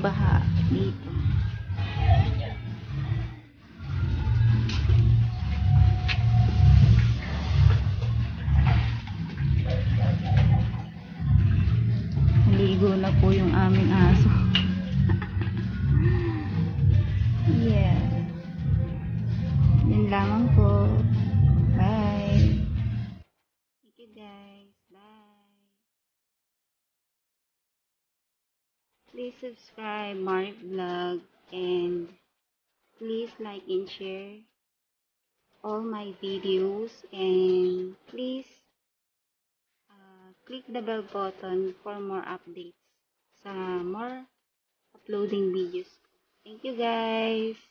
baha dito. Naligo na po yung aming aso. yeah. Please subscribe Mark Vlog and please like and share all my videos and please uh, click the bell button for more updates sa more uploading videos. Thank you guys!